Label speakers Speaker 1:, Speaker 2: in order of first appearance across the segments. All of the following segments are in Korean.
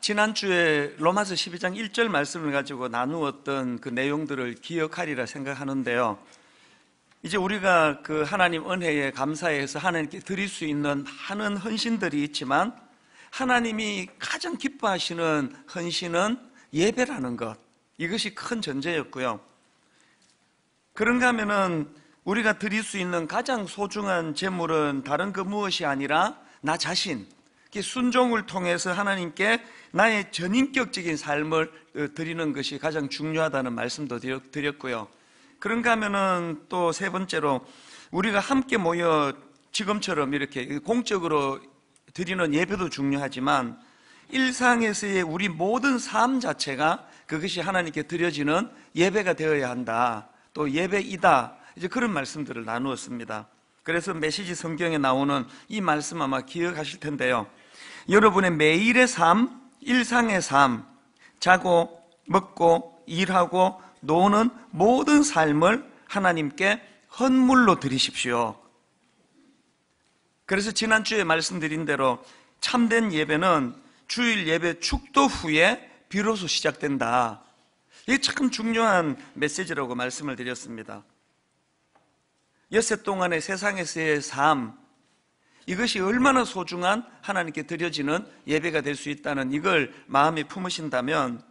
Speaker 1: 지난주에 로마서 12장 1절 말씀을 가지고 나누었던 그 내용들을 기억하리라 생각하는데요. 이제 우리가 그 하나님 은혜에 감사해서 하나님께 드릴 수 있는 많은 헌신들이 있지만 하나님이 가장 기뻐하시는 헌신은 예배라는 것. 이것이 큰 전제였고요. 그런가 하면은 우리가 드릴 수 있는 가장 소중한 재물은 다른 그 무엇이 아니라 나 자신, 순종을 통해서 하나님께 나의 전인격적인 삶을 어, 드리는 것이 가장 중요하다는 말씀도 드렸고요. 그런가 하면은 또 세 번째로 우리가 함께 모여 지금처럼 이렇게 공적으로 드리는 예배도 중요하지만 일상에서의 우리 모든 삶 자체가 그것이 하나님께 드려지는 예배가 되어야 한다. 또 예배이다. 이제 그런 말씀들을 나누었습니다. 그래서 메시지 성경에 나오는 이 말씀 아마 기억하실 텐데요. 여러분의 매일의 삶, 일상의 삶, 자고, 먹고, 일하고, 노는 모든 삶을 하나님께 헌물로 드리십시오. 그래서 지난주에 말씀드린 대로 참된 예배는 주일 예배 축도 후에 비로소 시작된다. 이게 참 중요한 메시지라고 말씀을 드렸습니다. 엿새 동안의 세상에서의 삶, 이것이 얼마나 소중한 하나님께 드려지는 예배가 될 수 있다는 이걸 마음에 품으신다면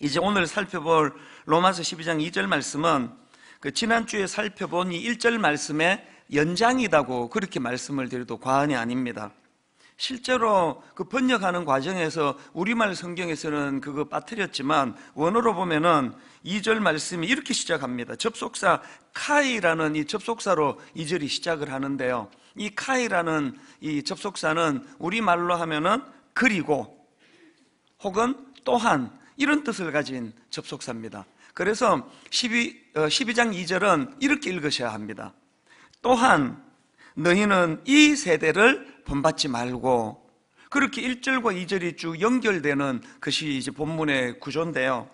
Speaker 1: 이제 오늘 살펴볼 로마서 12장 2절 말씀은 그 지난주에 살펴본 이 1절 말씀의 연장이다고 그렇게 말씀을 드려도 과언이 아닙니다. 실제로 그 번역하는 과정에서 우리말 성경에서는 그거 빠뜨렸지만 원어로 보면은 2절 말씀이 이렇게 시작합니다. 접속사 카이라는 이 접속사로 2절이 시작을 하는데요. 이 카이라는 이 접속사는 우리말로 하면은 그리고 혹은 또한 이런 뜻을 가진 접속사입니다. 그래서 12, 12장 어, 2절은 이렇게 읽으셔야 합니다. 또한 너희는 이 세대를 본받지 말고 그렇게 1절과 2절이 쭉 연결되는 것이 이제 본문의 구조인데요.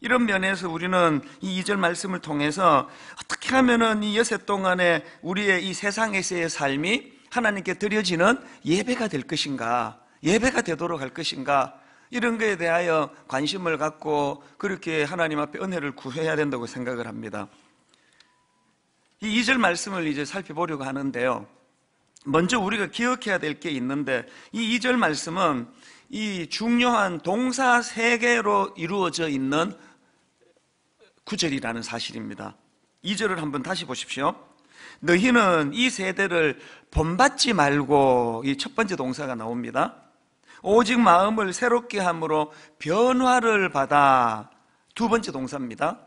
Speaker 1: 이런 면에서 우리는 이 2절 말씀을 통해서 어떻게 하면은 이 여세 동안에 우리의 이 세상에서의 삶이 하나님께 드려지는 예배가 될 것인가, 예배가 되도록 할 것인가, 이런 것에 대하여 관심을 갖고 그렇게 하나님 앞에 은혜를 구해야 된다고 생각을 합니다. 이 2절 말씀을 이제 살펴보려고 하는데요. 먼저 우리가 기억해야 될 게 있는데 이 2절 말씀은 이 중요한 동사 세 개로 이루어져 있는 구절이라는 사실입니다. 2절을 한번 다시 보십시오. 너희는 이 세대를 본받지 말고 이 첫 번째 동사가 나옵니다. 오직 마음을 새롭게 함으로 변화를 받아 두 번째 동사입니다.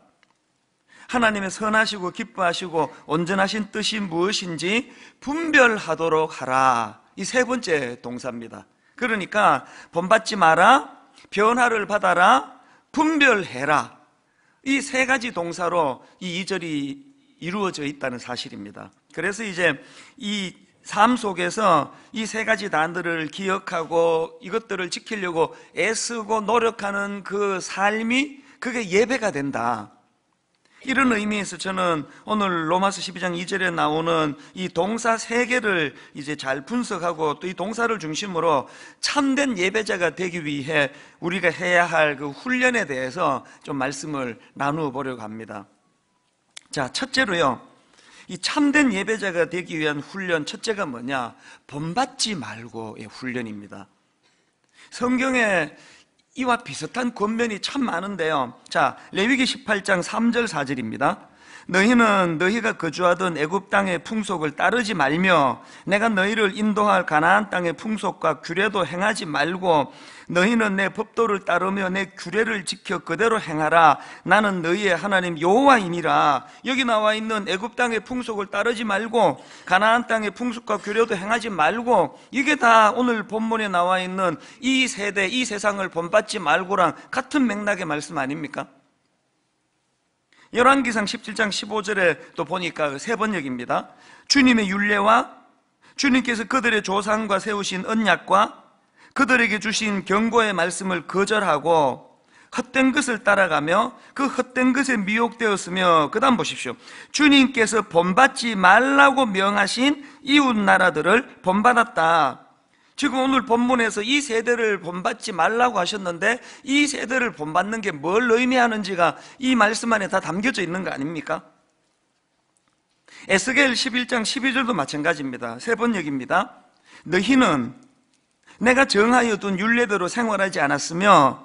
Speaker 1: 하나님의 선하시고 기뻐하시고 온전하신 뜻이 무엇인지 분별하도록 하라. 이 세 번째 동사입니다. 그러니까 본받지 마라, 변화를 받아라, 분별해라. 이 세 가지 동사로 이 2절이 이루어져 있다는 사실입니다. 그래서 이제 이 삶 속에서 이 세 가지 단들을 기억하고 이것들을 지키려고 애쓰고 노력하는 그 삶이 그게 예배가 된다. 이런 의미에서 저는 오늘 로마서 12장 2절에 나오는 이 동사 세 개를 이제 잘 분석하고 또 이 동사를 중심으로 참된 예배자가 되기 위해 우리가 해야 할 그 훈련에 대해서 좀 말씀을 나누어 보려고 합니다. 자, 첫째로요. 이 참된 예배자가 되기 위한 훈련 첫째가 뭐냐? 본받지 말고의 훈련입니다. 성경에 이와 비슷한 권면이 참 많은데요. 자, 레위기 18장 3절 4절입니다. 너희는 너희가 거주하던 애굽 땅의 풍속을 따르지 말며 내가 너희를 인도할 가나안 땅의 풍속과 규례도 행하지 말고 너희는 내 법도를 따르며 내 규례를 지켜 그대로 행하라 나는 너희의 하나님 여호와이니라 여기 나와 있는 애굽 땅의 풍속을 따르지 말고 가나안 땅의 풍속과 규례도 행하지 말고 이게 다 오늘 본문에 나와 있는 이 세대 이 세상을 본받지 말고랑 같은 맥락의 말씀 아닙니까? 열왕기상 17장 15절에 또 보니까 그세 번역입니다. 주님의 윤례와 주님께서 그들의 조상과 세우신 언약과 그들에게 주신 경고의 말씀을 거절하고 헛된 것을 따라가며 그 헛된 것에 미혹되었으며 그 다음 보십시오. 주님께서 본받지 말라고 명하신 이웃 나라들을 본받았다. 지금 오늘 본문에서 이 세대를 본받지 말라고 하셨는데 이 세대를 본받는 게 뭘 의미하는지가 이 말씀 안에 다 담겨져 있는 거 아닙니까? 에스겔 11장 12절도 마찬가지입니다. 세 번역입니다. 너희는 내가 정하여 둔 율례대로 생활하지 않았으며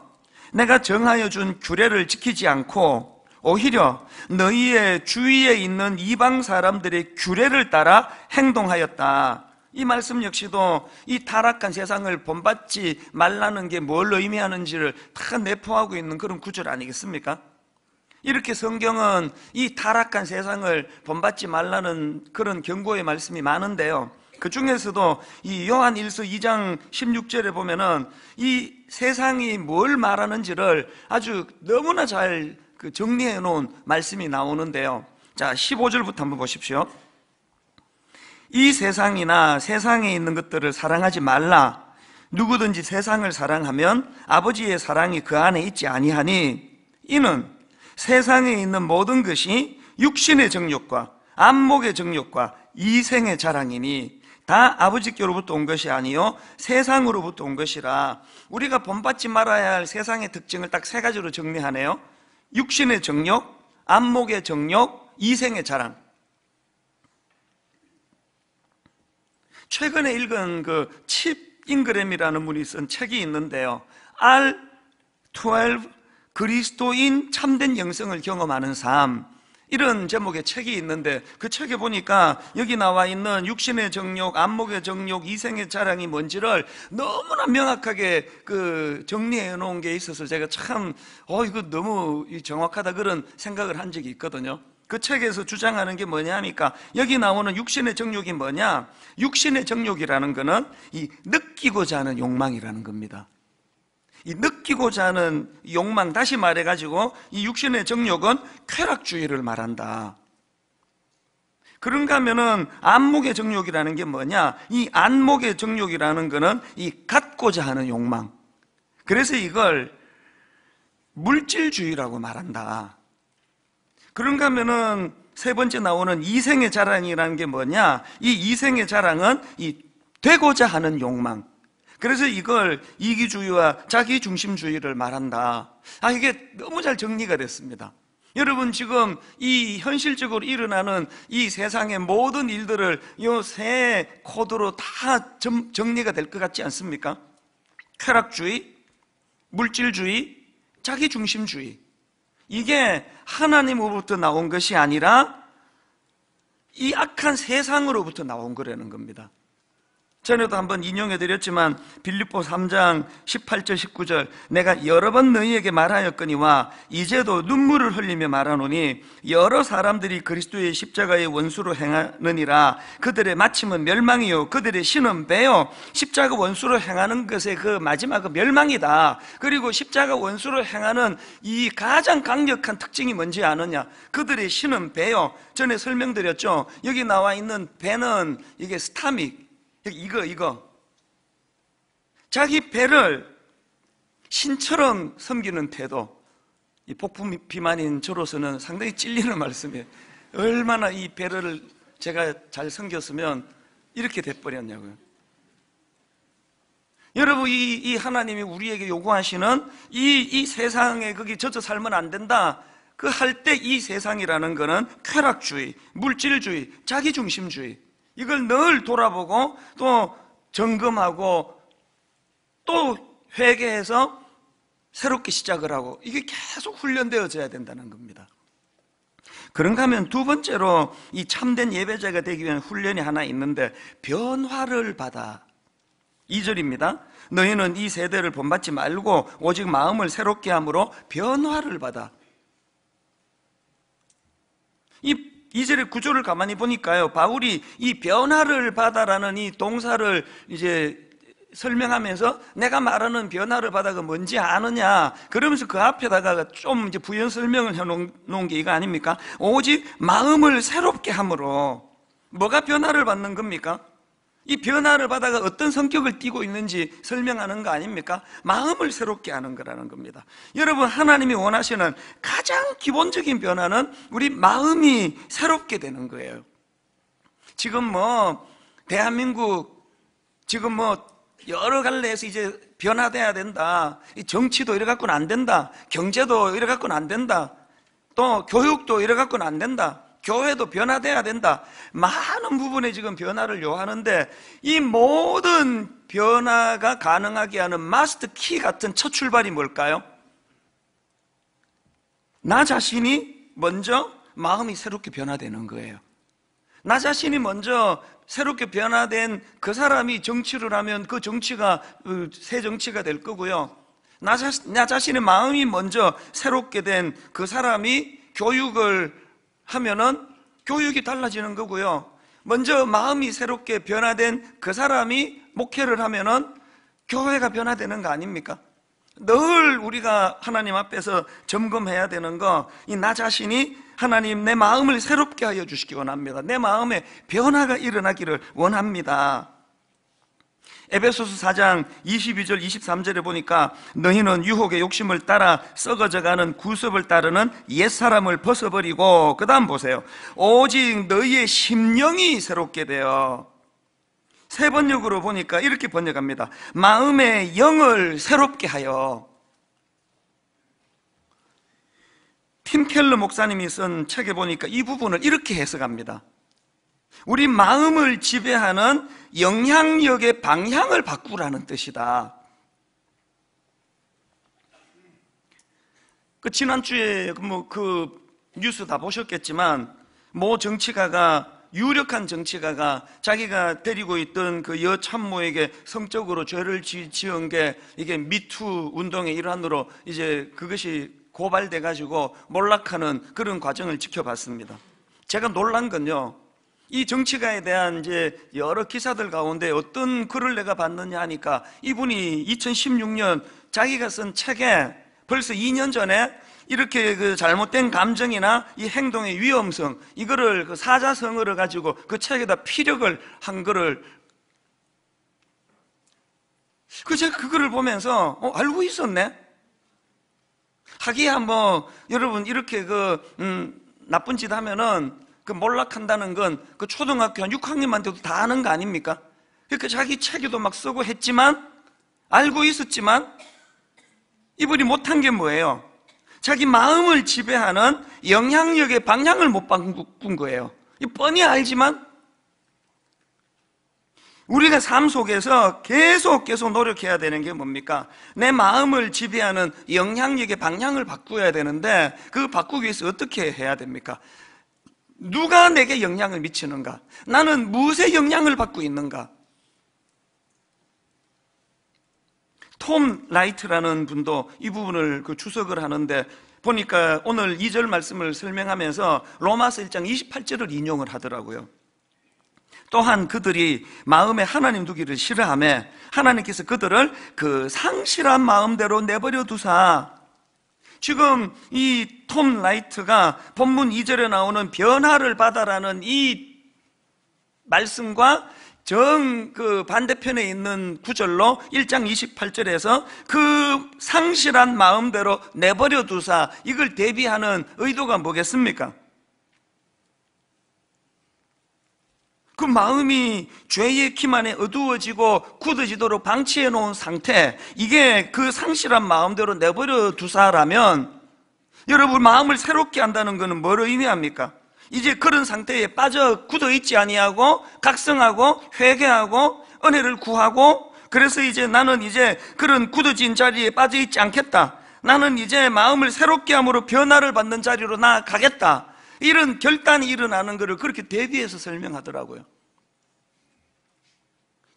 Speaker 1: 내가 정하여 준 규례를 지키지 않고 오히려 너희의 주위에 있는 이방 사람들의 규례를 따라 행동하였다. 이 말씀 역시도 이 타락한 세상을 본받지 말라는 게 뭘 의미하는지를 다 내포하고 있는 그런 구절 아니겠습니까? 이렇게 성경은 이 타락한 세상을 본받지 말라는 그런 경고의 말씀이 많은데요. 그 중에서도 이 요한 1서 2장 16절에 보면은 이 세상이 뭘 말하는지를 아주 너무나 잘그 정리해 놓은 말씀이 나오는데요. 자, 15절부터 한번 보십시오. 이 세상이나 세상에 있는 것들을 사랑하지 말라. 누구든지 세상을 사랑하면 아버지의 사랑이 그 안에 있지 아니하니 이는 세상에 있는 모든 것이 육신의 정욕과 안목의 정욕과 이생의 자랑이니 다 아버지께로부터 온 것이 아니요 세상으로부터 온 것이라. 우리가 본받지 말아야 할 세상의 특징을 딱 세 가지로 정리하네요. 육신의 정욕, 안목의 정욕, 이생의 자랑 최근에 읽은 그 칩 잉그램이라는 분이 쓴 책이 있는데요 R12 그리스도인 참된 영성을 경험하는 삶 이런 제목의 책이 있는데 그 책에 보니까 여기 나와 있는 육신의 정욕, 안목의 정욕, 이생의 자랑이 뭔지를 너무나 명확하게 그 정리해 놓은 게 있어서 제가 참, 어, 이거 너무 정확하다 그런 생각을 한 적이 있거든요. 그 책에서 주장하는 게 뭐냐 하니까 여기 나오는 육신의 정욕이 뭐냐? 육신의 정욕이라는 거는 이 느끼고자 하는 욕망이라는 겁니다. 이 느끼고자 하는 욕망, 다시 말해 가지고 이 육신의 정욕은 쾌락주의를 말한다. 그런가 하면은 안목의 정욕이라는 게 뭐냐? 이 안목의 정욕이라는 거는 이 갖고자 하는 욕망. 그래서 이걸 물질주의라고 말한다. 그런가 하면은 세 번째 나오는 이생의 자랑이라는 게 뭐냐? 이 이생의 자랑은 이 되고자 하는 욕망. 그래서 이걸 이기주의와 자기중심주의를 말한다. 아, 이게 너무 잘 정리가 됐습니다. 여러분 지금 이 현실적으로 일어나는 이 세상의 모든 일들을 이세 코드로 다 정리가 될 것 같지 않습니까? 쾌락주의, 물질주의, 자기중심주의. 이게 하나님으로부터 나온 것이 아니라 이 악한 세상으로부터 나온 거라는 겁니다. 전에도 한번 인용해 드렸지만 빌립보 3장 18절 19절 내가 여러 번 너희에게 말하였거니와 이제도 눈물을 흘리며 말하노니 여러 사람들이 그리스도의 십자가의 원수로 행하느니라. 그들의 마침은 멸망이요 그들의 신은 배요. 십자가 원수로 행하는 것의 그 마지막은 멸망이다. 그리고 십자가 원수로 행하는 이 가장 강력한 특징이 뭔지 아느냐? 그들의 신은 배요. 전에 설명드렸죠. 여기 나와 있는 배는 이게 스타믹 이거, 이거. 자기 배를 신처럼 섬기는 태도. 이 폭풍 비만인 저로서는 상당히 찔리는 말씀이에요. 얼마나 이 배를 제가 잘 섬겼으면 이렇게 돼버렸냐고요. 여러분, 이, 이 하나님이 우리에게 요구하시는 이, 이 세상에 거기 젖어 살면 안 된다. 그 할 때 이 세상이라는 거는 쾌락주의, 물질주의, 자기중심주의. 이걸 늘 돌아보고 또 점검하고 또 회개해서 새롭게 시작을 하고 이게 계속 훈련되어져야 된다는 겁니다. 그런가 하면 두 번째로 이 참된 예배자가 되기 위한 훈련이 하나 있는데 변화를 받아 2절입니다. 너희는 이 세대를 본받지 말고 오직 마음을 새롭게 함으로 변화를 받아. 이 이절의 구조를 가만히 보니까요. 바울이 이 변화를 받아라는 이 동사를 이제 설명하면서 내가 말하는 변화를 받아가 뭔지 아느냐 그러면서 그 앞에다가 좀 이제 부연 설명을 해놓은 게 이거 아닙니까? 오직 마음을 새롭게 함으로 뭐가 변화를 받는 겁니까? 이 변화를 받아가 어떤 성격을 띠고 있는지 설명하는 거 아닙니까? 마음을 새롭게 하는 거라는 겁니다. 여러분, 하나님이 원하시는 가장 기본적인 변화는 우리 마음이 새롭게 되는 거예요. 지금 뭐, 대한민국, 지금 뭐, 여러 갈래에서 이제 변화돼야 된다. 정치도 이래 갖고는 안 된다. 경제도 이래 갖고는 안 된다. 또 교육도 이래 갖고는 안 된다. 교회도 변화돼야 된다. 많은 부분에 지금 변화를 요하는데 이 모든 변화가 가능하게 하는 마스터 키 같은 첫 출발이 뭘까요? 나 자신이 먼저 마음이 새롭게 변화되는 거예요. 나 자신이 먼저 새롭게 변화된 그 사람이 정치를 하면 그 정치가 어, 새 정치가 될 거고요. 나, 자, 나 자신의 마음이 먼저 새롭게 된 그 사람이 교육을 하면은 교육이 달라지는 거고요. 먼저 마음이 새롭게 변화된 그 사람이 목회를 하면은 교회가 변화되는 거 아닙니까? 늘 우리가 하나님 앞에서 점검해야 되는 거, 이 나 자신이 하나님 내 마음을 새롭게 하여 주시기 원합니다. 내 마음에 변화가 일어나기를 원합니다. 에베소서 4장 22절 23절에 보니까 너희는 유혹의 욕심을 따라 썩어져가는 구습을 따르는 옛사람을 벗어버리고 그 다음 보세요. 오직 너희의 심령이 새롭게 되어 세 번역으로 보니까 이렇게 번역합니다. 마음의 영을 새롭게 하여. 팀 켈러 목사님이 쓴 책에 보니까 이 부분을 이렇게 해석합니다 우리 마음을 지배하는 영향력의 방향을 바꾸라는 뜻이다. 그 지난주에 뭐그 그 뉴스 다 보셨겠지만 모 정치가가 유력한 정치가가 자기가 데리고 있던 그 여참모에게 성적으로 죄를 지, 지은 게 이게 미투 운동의 일환으로 이제 그것이 고발돼 가지고 몰락하는 그런 과정을 지켜봤습니다. 제가 놀란 건요. 이 정치가에 대한 이제 여러 기사들 가운데 어떤 글을 내가 봤느냐 하니까 이분이 2016년 자기가 쓴 책에 벌써 2년 전에 이렇게 그 잘못된 감정이나 이 행동의 위험성 이거를 그 사자성어를 가지고 그 책에다 피력을 한 거를 그 제가 그거를 보면서 어, 알고 있었네. 하기야 뭐 여러분 이렇게 그 음, 나쁜 짓 하면은 그 몰락한다는 건 그 초등학교 한 6학년만 돼도 다 아는 거 아닙니까? 그러니까 자기 책에도 막 쓰고 했지만 알고 있었지만 이분이 못한 게 뭐예요? 자기 마음을 지배하는 영향력의 방향을 못 바꾼 거예요. 뻔히 알지만 우리가 삶 속에서 계속 계속 노력해야 되는 게 뭡니까? 내 마음을 지배하는 영향력의 방향을 바꾸어야 되는데 그 바꾸기 위해서 어떻게 해야 됩니까? 누가 내게 영향을 미치는가? 나는 무엇에 영향을 받고 있는가? 톰 라이트라는 분도 이 부분을 그 주석을 하는데 보니까 오늘 2절 말씀을 설명하면서 로마서 1장 28절을 인용을 하더라고요. 또한 그들이 마음에 하나님 두기를 싫어하며 하나님께서 그들을 그 상실한 마음대로 내버려 두사 지금 이 톰 라이트가 본문 2절에 나오는 변화를 받아라는 이 말씀과 정 그 반대편에 있는 구절로 1장 28절에서 그 상실한 마음대로 내버려 두사 이걸 대비하는 의도가 뭐겠습니까? 그 마음이 죄의 기만에 어두워지고 굳어지도록 방치해 놓은 상태, 이게 그 상실한 마음대로 내버려 두사라면 여러분 마음을 새롭게 한다는 것은 뭘 의미합니까? 이제 그런 상태에 빠져 굳어 있지 아니하고 각성하고 회개하고 은혜를 구하고 그래서 이제 나는 이제 그런 굳어진 자리에 빠져 있지 않겠다. 나는 이제 마음을 새롭게 함으로 변화를 받는 자리로 나아가겠다. 이런 결단이 일어나는 것을 그렇게 대비해서 설명하더라고요.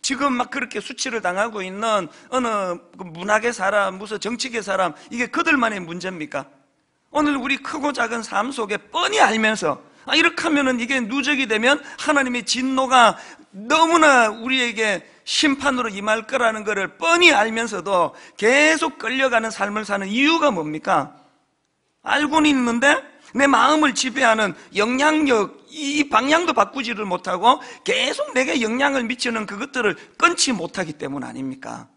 Speaker 1: 지금 막 그렇게 수치를 당하고 있는 어느 그 문학의 사람, 무슨 정치계 사람, 이게 그들만의 문제입니까? 오늘 우리 크고 작은 삶 속에 뻔히 알면서, 아, 이렇게 하면은 이게 누적이 되면 하나님의 진노가 너무나 우리에게 심판으로 임할 거라는 것을 뻔히 알면서도 계속 끌려가는 삶을 사는 이유가 뭡니까? 알고는 있는데 내 마음을 지배하는 영향력, 이 방향도 바꾸지를 못하고 계속 내게 영향을 미치는 그것들을 끊지 못하기 때문 아닙니까?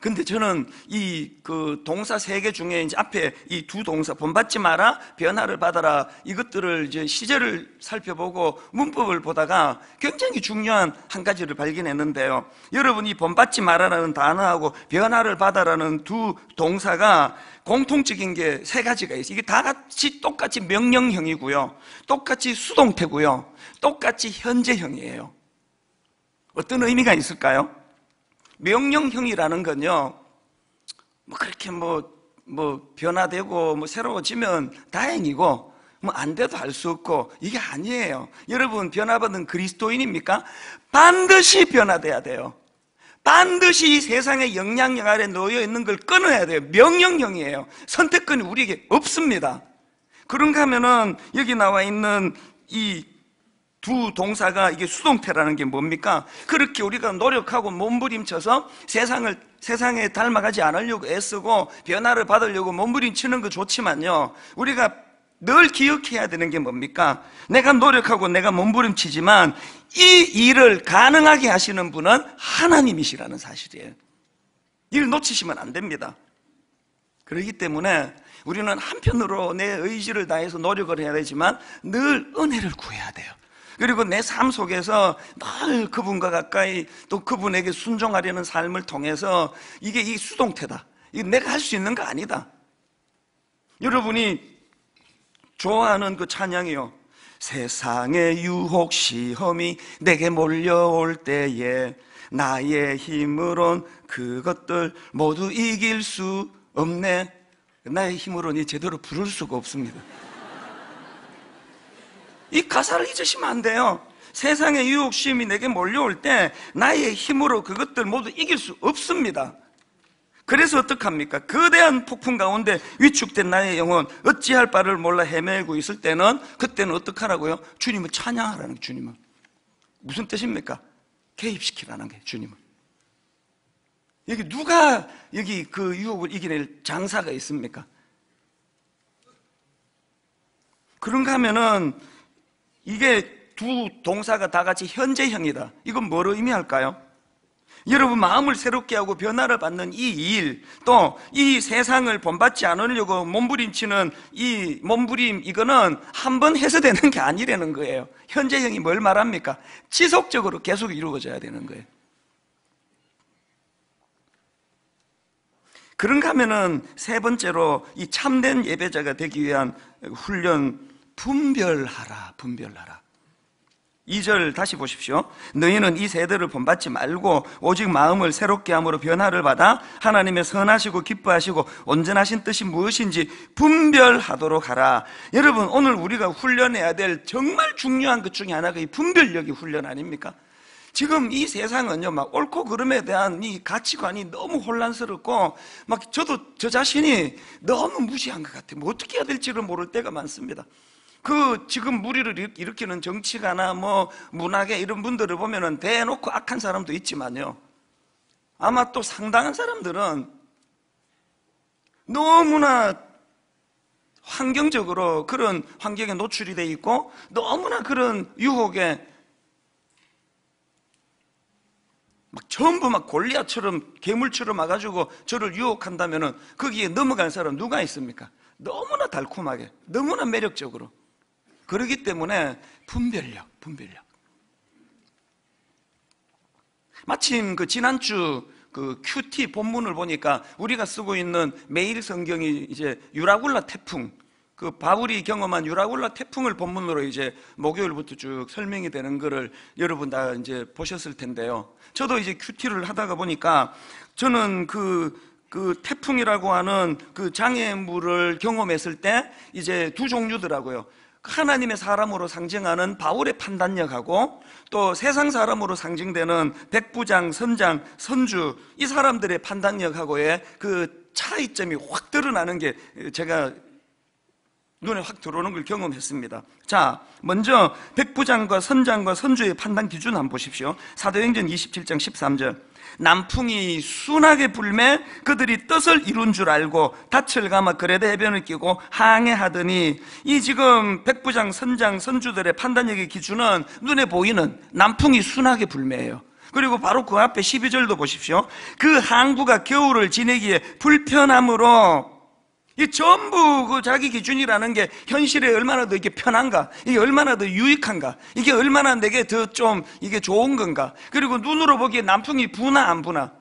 Speaker 1: 근데 저는 이 그 동사 세 개 중에 이제 앞에 이 두 동사 본받지 마라, 변화를 받아라 이것들을 이제 시제를 살펴보고 문법을 보다가 굉장히 중요한 한 가지를 발견했는데요. 여러분 이 본받지 마라라는 단어하고 변화를 받아라는 두 동사가 공통적인 게 세 가지가 있어요. 이게 다 같이 똑같이 명령형이고요. 똑같이 수동태고요. 똑같이 현재형이에요. 어떤 의미가 있을까요? 명령형이라는 건요, 뭐 그렇게 뭐, 뭐 변화되고 뭐 새로워지면 다행이고, 뭐 안 돼도 할수 없고, 이게 아니에요. 여러분, 변화받은 그리스도인입니까? 반드시 변화돼야 돼요. 반드시 세상의 영향력 아래 놓여 있는 걸 끊어야 돼요. 명령형이에요. 선택권이 우리에게 없습니다. 그런가 하면은 여기 나와 있는 이 두 동사가 이게 수동태라는 게 뭡니까? 그렇게 우리가 노력하고 몸부림쳐서 세상을 세상에 닮아가지 않으려고 애쓰고 변화를 받으려고 몸부림치는 거 좋지만요. 우리가 늘 기억해야 되는 게 뭡니까? 내가 노력하고 내가 몸부림치지만 이 일을 가능하게 하시는 분은 하나님이시라는 사실이에요. 이를 놓치시면 안 됩니다. 그렇기 때문에 우리는 한편으로 내 의지를 다해서 노력을 해야 되지만 늘 은혜를 구해야 돼요. 그리고 내 삶 속에서 늘 그분과 가까이 또 그분에게 순종하려는 삶을 통해서 이게 이 수동태다. 이게 내가 할 수 있는 거 아니다. 여러분이 좋아하는 그 찬양이요. 세상의 유혹 시험이 내게 몰려올 때에 나의 힘으론 그것들 모두 이길 수 없네. 나의 힘으로는 제대로 부를 수가 없습니다. 이 가사를 잊으시면 안 돼요. 세상의 유혹심이 내게 몰려올 때 나의 힘으로 그것들 모두 이길 수 없습니다. 그래서 어떡합니까? 거대한 폭풍 가운데 위축된 나의 영혼 어찌할 바를 몰라 헤매고 있을 때는 그때는 어떡하라고요? 주님을 찬양하라는 게 주님은 무슨 뜻입니까? 개입시키라는 게 주님은 여기 누가 여기 그 유혹을 이겨낼 장사가 있습니까? 그런가 하면은 이게 두 동사가 다 같이 현재형이다. 이건 뭐로 의미할까요? 여러분 마음을 새롭게 하고 변화를 받는 이 일, 또 이 세상을 본받지 않으려고 몸부림치는 이 몸부림 이거는 한 번 해서 되는 게 아니라는 거예요. 현재형이 뭘 말합니까? 지속적으로 계속 이루어져야 되는 거예요. 그런가 하면은 세 번째로 이 참된 예배자가 되기 위한 훈련 분별하라, 분별하라. 2절 다시 보십시오. 너희는 이 세대를 본받지 말고 오직 마음을 새롭게 함으로 변화를 받아 하나님의 선하시고 기뻐하시고 온전하신 뜻이 무엇인지 분별하도록 하라. 여러분, 오늘 우리가 훈련해야 될 정말 중요한 것 중에 하나가 이 분별력이 훈련 아닙니까? 지금 이 세상은요, 막 옳고 그름에 대한 이 가치관이 너무 혼란스럽고, 막 저도 저 자신이 너무 무시한 것 같아요. 뭐 어떻게 해야 될지를 모를 때가 많습니다. 그 지금 무리를 일으키는 정치가나 뭐 문학에 이런 분들을 보면은 대놓고 악한 사람도 있지만요. 아마 또 상당한 사람들은 너무나 환경적으로 그런 환경에 노출이 돼 있고 너무나 그런 유혹에 막 전부 막 골리앗처럼 괴물처럼 와가지고 저를 유혹한다면은 거기에 넘어간 사람 누가 있습니까? 너무나 달콤하게, 너무나 매력적으로. 그러기 때문에 분별력, 분별력. 마침 그 지난주 그 QT 본문을 보니까 우리가 쓰고 있는 매일 성경이 이제 유라굴로 태풍, 그 바울이 경험한 유라굴로 태풍을 본문으로 이제 목요일부터 쭉 설명이 되는 거를 여러분 다 이제 보셨을 텐데요. 저도 이제 QT를 하다가 보니까 저는 그, 그 태풍이라고 하는 그 장애물을 경험했을 때 이제 두 종류더라고요. 하나님의 사람으로 상징하는 바울의 판단력하고 또 세상 사람으로 상징되는 백부장, 선장, 선주 이 사람들의 판단력하고의 그 차이점이 확 드러나는 게 제가 눈에 확 들어오는 걸 경험했습니다. 자, 먼저 백부장과 선장과 선주의 판단 기준 한번 보십시오. 사도행전 27장 13절. 남풍이 순하게 불매 그들이 뜻을 이룬 줄 알고 닻을 감아 그레데 해변을 끼고 항해하더니 이 지금 백부장, 선장, 선주들의 판단력의 기준은 눈에 보이는 남풍이 순하게 불매예요. 그리고 바로 그 앞에 12절도 보십시오. 그 항구가 겨울을 지내기에 불편함으로 이 전부 그 자기 기준이라는 게 현실에 얼마나 더 이게 편한가, 이게 얼마나 더 유익한가, 이게 얼마나 내게 더 좀 이게 좋은 건가, 그리고 눈으로 보기에 남풍이 부나 안 부나,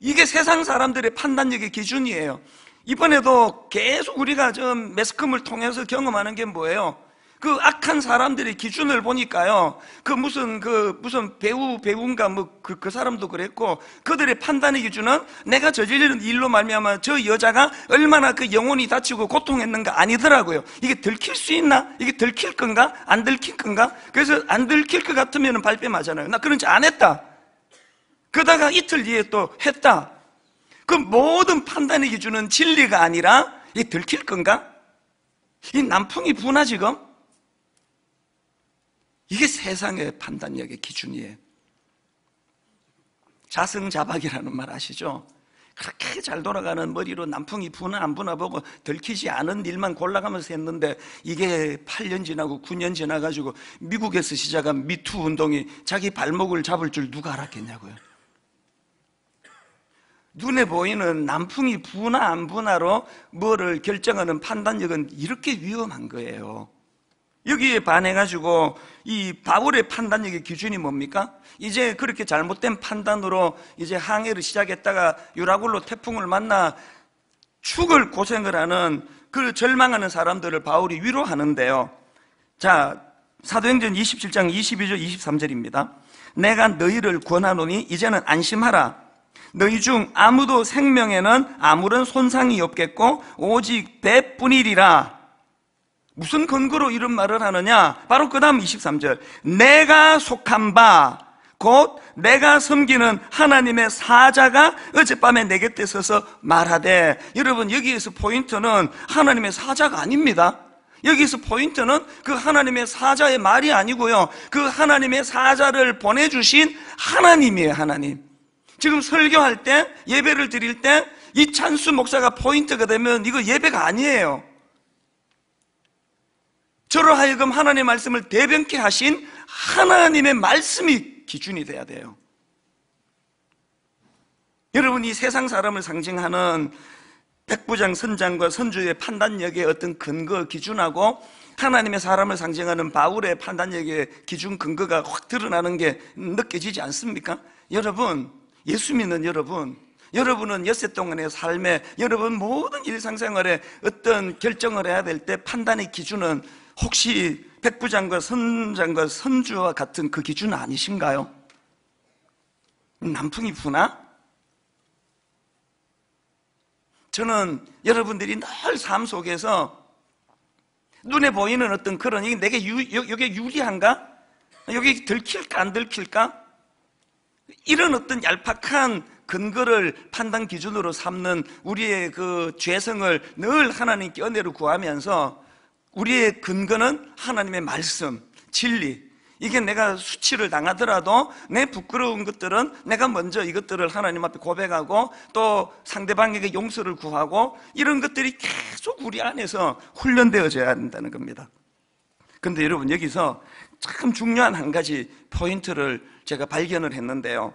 Speaker 1: 이게 세상 사람들의 판단력의 기준이에요. 이번에도 계속 우리가 좀 매스컴을 통해서 경험하는 게 뭐예요? 그 악한 사람들의 기준을 보니까요. 그 무슨 그 무슨 배우 배우인가 뭐그 그 사람도 그랬고 그들의 판단의 기준은 내가 저지르는 일로 말미암아 저 여자가 얼마나 그 영혼이 다치고 고통했는가 아니더라고요. 이게 들킬 수 있나? 이게 들킬 건가? 안 들킬 건가? 그래서 안 들킬 것 같으면 발뺌 하잖아요. 나 그런 짓 안 했다. 그러다가 이틀 뒤에 또 했다. 그 모든 판단의 기준은 진리가 아니라 이 들킬 건가? 이 남풍이 부나 지금? 이게 세상의 판단력의 기준이에요. 자승자박이라는 말 아시죠? 그렇게 잘 돌아가는 머리로 남풍이 부나 안 부나 보고 들키지 않은 일만 골라가면서 했는데 이게 8년 지나고 9년 지나가지고 미국에서 시작한 미투 운동이 자기 발목을 잡을 줄 누가 알았겠냐고요. 눈에 보이는 남풍이 부나 안 부나로 뭐를 결정하는 판단력은 이렇게 위험한 거예요. 여기에 반해가지고 이 바울의 판단력의 기준이 뭡니까? 이제 그렇게 잘못된 판단으로 이제 항해를 시작했다가 유라굴로 태풍을 만나 죽을 고생을 하는 그 절망하는 사람들을 바울이 위로하는데요. 자, 사도행전 27장 22절 23절입니다. 내가 너희를 권하노니 이제는 안심하라. 너희 중 아무도 생명에는 아무런 손상이 없겠고 오직 배뿐이리라. 무슨 근거로 이런 말을 하느냐? 바로 그 다음 23절. 내가 속한 바, 곧 내가 섬기는 하나님의 사자가 어젯밤에 내 곁에 서서 말하되, 여러분, 여기에서 포인트는 하나님의 사자가 아닙니다. 여기서 포인트는 그 하나님의 사자의 말이 아니고요. 그 하나님의 사자를 보내주신 하나님이에요, 하나님. 지금 설교할 때, 예배를 드릴 때, 이 찬수 목사가 포인트가 되면 이거 예배가 아니에요. 저로 하여금 하나님의 말씀을 대변케 하신 하나님의 말씀이 기준이 돼야 돼요. 여러분, 이 세상 사람을 상징하는 백부장 선장과 선주의 판단력의 어떤 근거 기준하고 하나님의 사람을 상징하는 바울의 판단력의 기준 근거가 확 드러나는 게 느껴지지 않습니까? 여러분, 예수 믿는 여러분, 여러분은 엿새 동안의 삶에 여러분 모든 일상생활에 어떤 결정을 해야 될 때 판단의 기준은 혹시 백부장과 선장과 선주와 같은 그 기준 아니신가요? 남풍이 부나? 저는 여러분들이 늘 삶 속에서 눈에 보이는 어떤 그런 이게 내게 유, 여기 유리한가? 여기 들킬까 안 들킬까? 이런 어떤 얄팍한 근거를 판단 기준으로 삼는 우리의 그 죄성을 늘 하나님께 은혜를 구하면서 우리의 근거는 하나님의 말씀, 진리. 이게 내가 수치를 당하더라도 내 부끄러운 것들은 내가 먼저 이것들을 하나님 앞에 고백하고 또 상대방에게 용서를 구하고 이런 것들이 계속 우리 안에서 훈련되어져야 한다는 겁니다. 근데 여러분 여기서 참 중요한 한 가지 포인트를 제가 발견을 했는데요.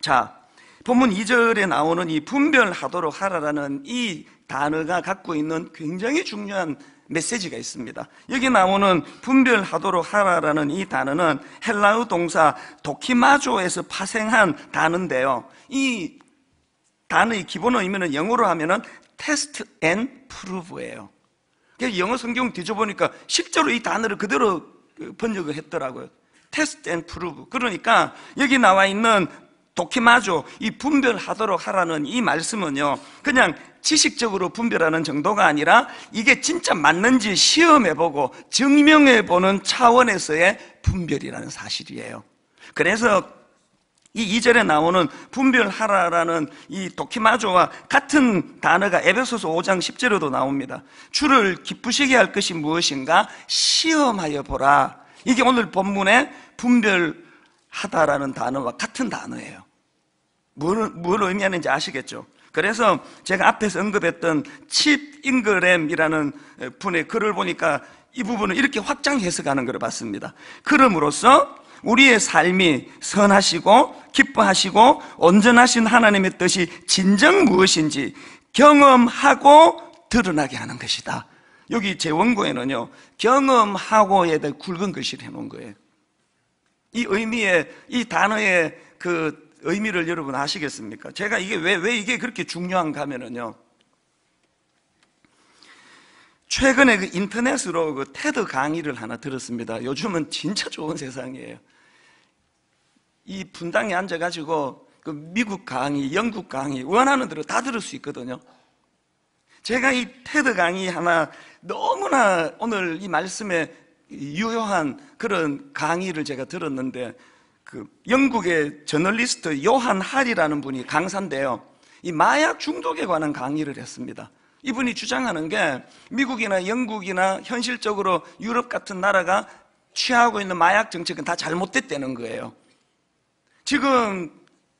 Speaker 1: 자, 본문 2절에 나오는 이 분별하도록 하라라는 이 단어가 갖고 있는 굉장히 중요한 메시지가 있습니다. 여기 나오는 분별하도록 하라라는 이 단어는 헬라어 동사 δοκιμάζω에서 파생한 단어인데요. 이 단어의 기본 의미는 영어로 하면은 test and prove예요. 영어 성경 뒤져보니까 실제로 이 단어를 그대로 번역을 했더라고요. test and prove. 그러니까 여기 나와 있는 δοκιμάζω, 이 분별하도록 하라는 이 말씀은요, 그냥 지식적으로 분별하는 정도가 아니라 이게 진짜 맞는지 시험해보고 증명해보는 차원에서의 분별이라는 사실이에요. 그래서 이 2절에 나오는 분별하라라는 이 도키마조와 같은 단어가 에베소서 5장 10절에도 나옵니다. 주를 기쁘시게 할 것이 무엇인가 시험하여 보라. 이게 오늘 본문의 분별하다라는 단어와 같은 단어예요. 뭘, 뭘 의미하는지 아시겠죠? 그래서 제가 앞에서 언급했던 칩 잉그램이라는 분의 글을 보니까 이 부분을 이렇게 확장 해석하는 것을 봤습니다. 그럼으로써 우리의 삶이 선하시고 기뻐하시고 온전하신 하나님의 뜻이 진정 무엇인지 경험하고 드러나게 하는 것이다. 여기 제 원고에는요, 경험하고에 대해 굵은 글씨를 해놓은 거예요. 이 의미의, 이 단어의 그 의미를 여러분 아시겠습니까? 제가 이게 왜, 왜 이게 그렇게 중요한가 하면은요, 최근에 그 인터넷으로 그 테드 강의를 하나 들었습니다. 요즘은 진짜 좋은 세상이에요. 이 분당에 앉아가지고 그 미국 강의, 영국 강의, 원하는 대로 다 들을 수 있거든요. 제가 이 테드 강의 하나 너무나 오늘 이 말씀에 유효한 그런 강의를 제가 들었는데 그 영국의 저널리스트 요한 할이라는 분이 강사인데요. 이 마약 중독에 관한 강의를 했습니다. 이분이 주장하는 게 미국이나 영국이나 현실적으로 유럽 같은 나라가 취하고 있는 마약 정책은 다 잘못됐다는 거예요. 지금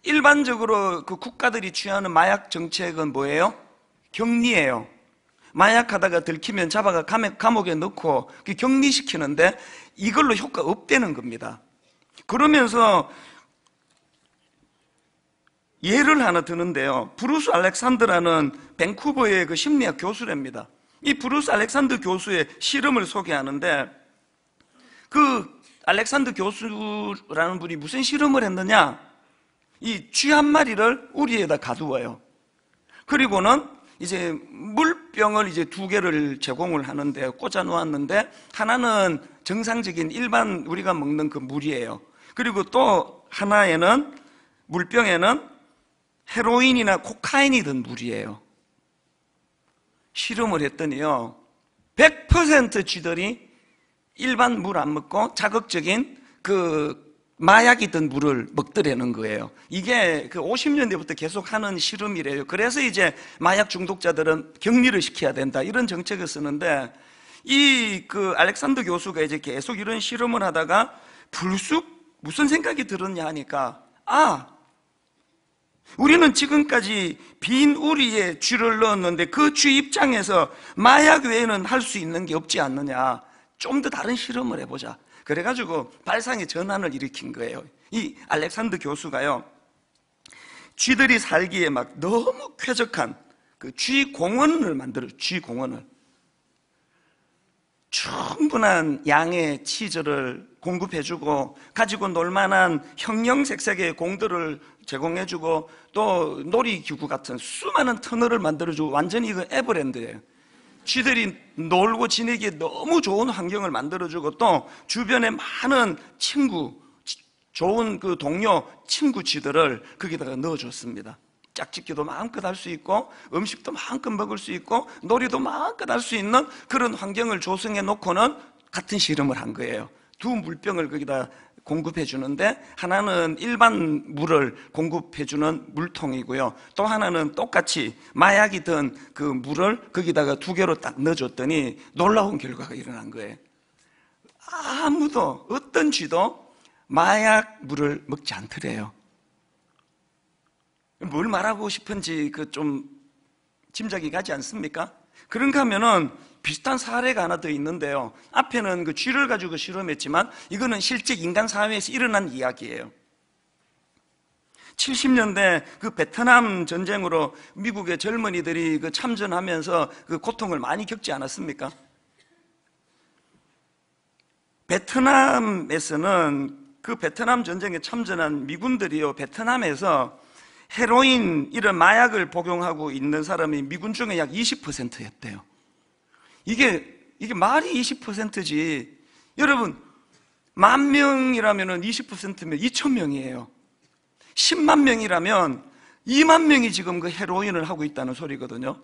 Speaker 1: 일반적으로 그 국가들이 취하는 마약 정책은 뭐예요? 격리예요. 마약하다가 들키면 잡아가 감옥에 넣고 격리시키는데 이걸로 효과 없다는 겁니다. 그러면서 예를 하나 드는데요. 브루스 알렉산더라는 밴쿠버의 그 심리학 교수랍니다. 이 브루스 알렉산더 교수의 실험을 소개하는데 그 알렉산더 교수라는 분이 무슨 실험을 했느냐? 이 쥐 한 마리를 우리에다 가두어요. 그리고는 이제 물병을 이제 두 개를 제공을 하는데 꽂아 놓았는데 하나는 정상적인 일반 우리가 먹는 그 물이에요. 그리고 또 하나에는 물병에는 헤로인이나 코카인이 든 물이에요. 실험을 했더니요. 100% 쥐들이 일반 물 안 먹고 자극적인 그 마약이 든 물을 먹더라는 거예요. 이게 그 50년대부터 계속 하는 실험이래요. 그래서 이제 마약 중독자들은 격리를 시켜야 된다. 이런 정책을 쓰는데 이 그 알렉산더 교수가 이제 계속 이런 실험을 하다가 불쑥 무슨 생각이 들었냐 하니까 아, 우리는 지금까지 빈 우리에 쥐를 넣었는데 그 쥐 입장에서 마약 외에는 할 수 있는 게 없지 않느냐. 좀 더 다른 실험을 해보자. 그래가지고 발상의 전환을 일으킨 거예요. 이 알렉산드 교수가요. 쥐들이 살기에 막 너무 쾌적한 그 쥐 공원을 만들어, 쥐 공원을. 충분한 양의 치즈를 공급해주고 가지고 놀만한 형형색색의 공들을 제공해주고 또 놀이기구 같은 수많은 터널을 만들어주고 완전히 이거 에버랜드예요. 쥐들이 놀고 지내기에 너무 좋은 환경을 만들어주고 또 주변에 많은 친구, 좋은 그 동료 친구 쥐들을 거기다가 넣어줬습니다. 짝짓기도 마음껏 할 수 있고 음식도 마음껏 먹을 수 있고 놀이도 마음껏 할 수 있는 그런 환경을 조성해 놓고는 같은 실험을 한 거예요. 두 물병을 거기다 공급해 주는데 하나는 일반 물을 공급해 주는 물통이고요. 또 하나는 똑같이 마약이 든 그 물을 거기다가 두 개로 딱 넣어줬더니 놀라운 결과가 일어난 거예요. 아무도 어떤 쥐도 마약 물을 먹지 않더래요. 뭘 말하고 싶은지 그 좀 짐작이 가지 않습니까? 그런가 하면은 비슷한 사례가 하나 더 있는데요. 앞에는 그 쥐를 가지고 실험했지만 이거는 실제 인간 사회에서 일어난 이야기예요. 70년대 그 베트남 전쟁으로 미국의 젊은이들이 그 참전하면서 그 고통을 많이 겪지 않았습니까? 베트남에서는 그 베트남 전쟁에 참전한 미군들이요, 베트남에서 헤로인 이런 마약을 복용하고 있는 사람이 미군 중에 약 20%였대요. 이게, 이게 말이 20%지. 여러분, 만 명이라면 20%면 2천 명이에요. 10만 명이라면 2만 명이 지금 그 헤로인을 하고 있다는 소리거든요.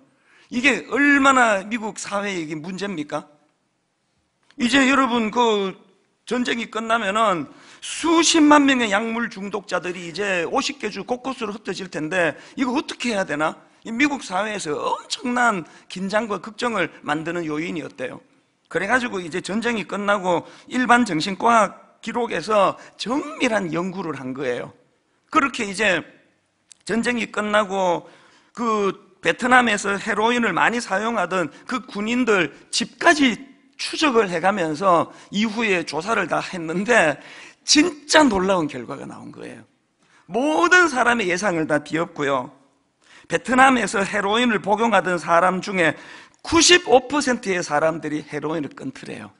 Speaker 1: 이게 얼마나 미국 이게 문제입니까? 이제 여러분 그 전쟁이 끝나면은 수십만 명의 약물 중독자들이 이제 50개 주 곳곳으로 흩어질 텐데 이거 어떻게 해야 되나? 미국 사회에서 엄청난 긴장과 걱정을 만드는 요인이었대요. 그래가지고 이제 전쟁이 끝나고 일반 정신과학 기록에서 정밀한 연구를 한 거예요. 그렇게 이제 전쟁이 끝나고 그 베트남에서 헤로인을 많이 사용하던 그 군인들 집까지 추적을 해가면서 이후에 조사를 다 했는데 진짜 놀라운 결과가 나온 거예요. 모든 사람의 예상을 다 뒤엎고요. 베트남에서 헤로인을 복용하던 사람 중에 95%의 사람들이 헤로인을 끊더래요.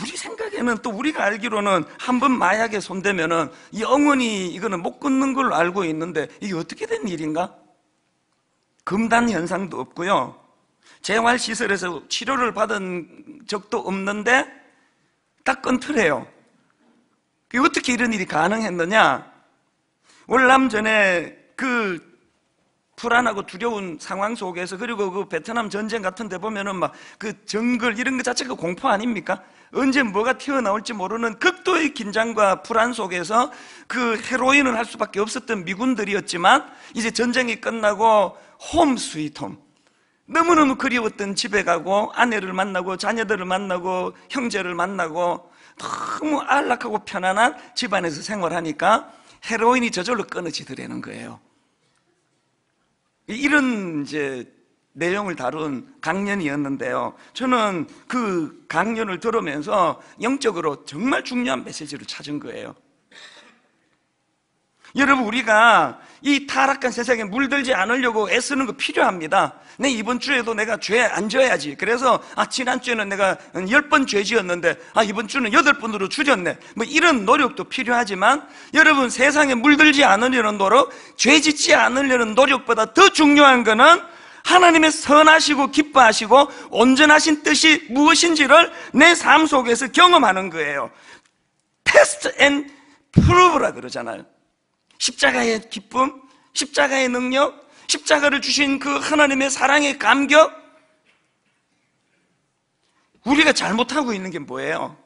Speaker 1: 우리 생각에는 또 우리가 알기로는 한 번 마약에 손대면은 영원히 이거는 못 끊는 걸로 알고 있는데 이게 어떻게 된 일인가? 금단 현상도 없고요. 재활시설에서 치료를 받은 적도 없는데 딱 끊더래요. 어떻게 이런 일이 가능했느냐? 월남 전에 그 불안하고 두려운 상황 속에서 그리고 그 베트남 전쟁 같은 데 보면은 막 그 정글 이런 것 자체가 공포 아닙니까? 언제 뭐가 튀어나올지 모르는 극도의 긴장과 불안 속에서 그 헤로인을 할 수밖에 없었던 미군들이었지만 이제 전쟁이 끝나고 홈 스위트홈 너무너무 그리웠던 집에 가고 아내를 만나고 자녀들을 만나고 형제를 만나고 너무 안락하고 편안한 집안에서 생활하니까 헤로인이 저절로 끊어지더라는 거예요. 이런 이제 내용을 다룬 강연이었는데요. 저는 그 강연을 들으면서 영적으로 정말 중요한 메시지를 찾은 거예요. 여러분, 우리가 이 타락한 세상에 물들지 않으려고 애쓰는 거 필요합니다. 내 이번 주에도 내가 죄 안 져야지. 그래서, 아, 지난 주에는 내가 열 번 죄 지었는데, 아, 이번 주는 여덟 번으로 줄였네. 뭐 이런 노력도 필요하지만, 여러분, 세상에 물들지 않으려는 노력, 죄 짓지 않으려는 노력보다 더 중요한 거는 하나님의 선하시고 기뻐하시고 온전하신 뜻이 무엇인지를 내 삶 속에서 경험하는 거예요. test and prove라 그러잖아요. 십자가의 기쁨, 십자가의 능력, 십자가를 주신 그 하나님의 사랑의 감격. 우리가 잘못하고 있는 게 뭐예요?